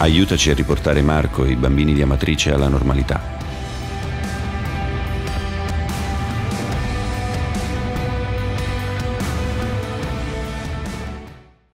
Aiutaci a riportare Marco e i bambini di Amatrice alla normalità.